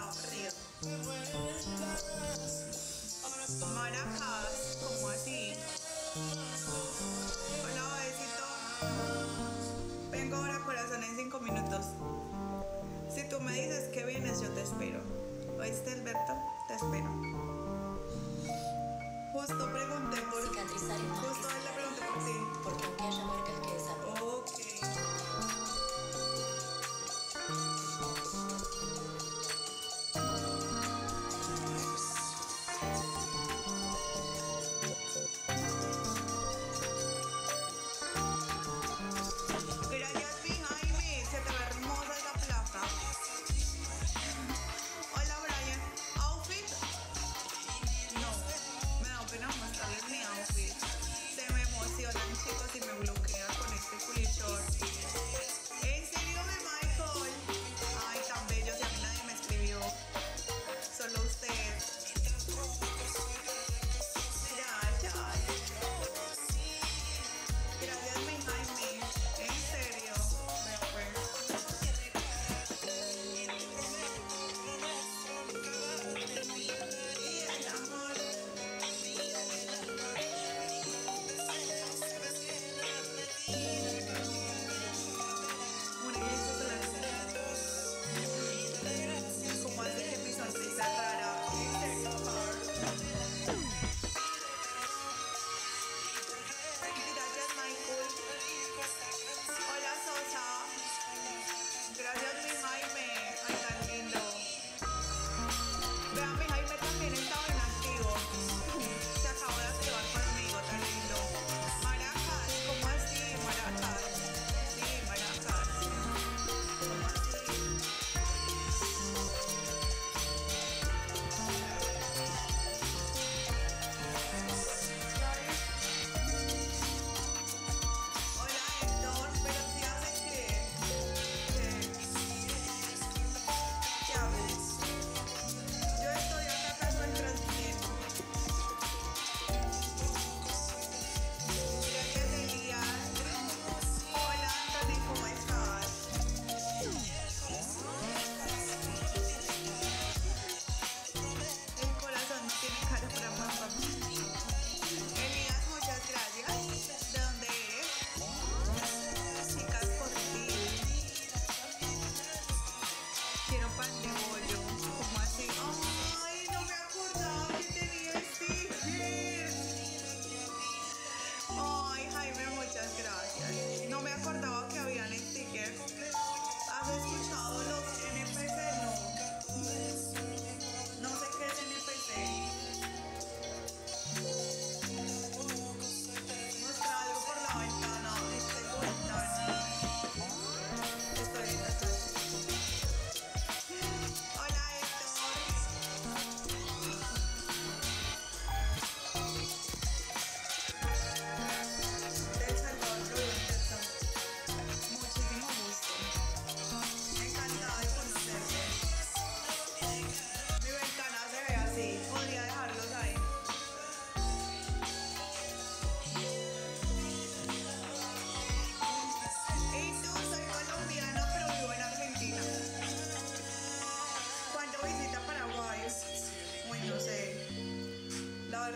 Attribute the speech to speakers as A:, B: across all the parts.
A: aburrido. Maracas, como así. Hola, besito. Vengo ahora, corazón, en cinco minutos. Si tú me dices que vienes, yo te espero. ¿Oíste, Alberto? Te espero. Justo pregunté por.
B: Cicatrizar y
A: Justo le pregunté por ti.
B: Porque aunque haya marcas que desaparecen.
A: Ok.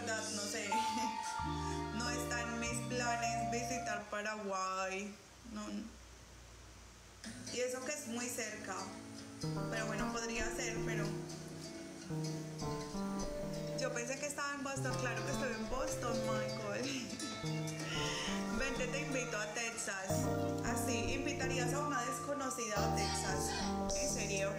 A: no sé. No está en mis planes visitar Paraguay. No. Y eso que es muy cerca. Pero bueno, podría ser, pero... Yo pensé que estaba en Boston, claro que estoy en Boston, Michael. Vente, te invito a Texas. Así, invitarías a una desconocida a Texas. En serio.